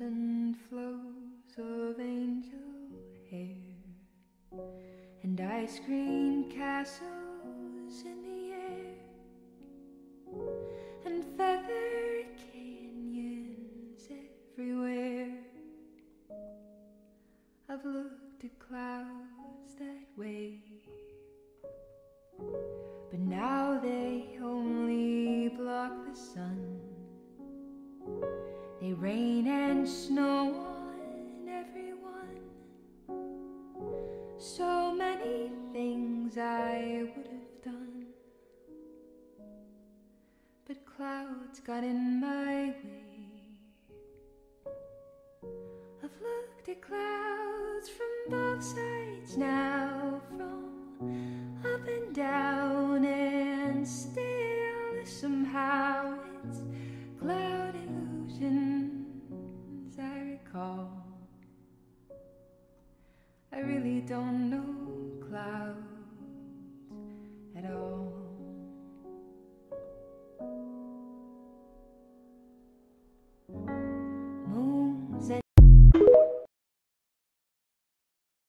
and flows of angel hair and ice cream castles in the air and feather canyons everywhere. I've looked at clouds that way, but now they only block the sun. They rain and snow on everyone. So many things I would have done, but clouds got in my way. I've looked at clouds from both sides now, from up and down, and still somehow really don't know clouds.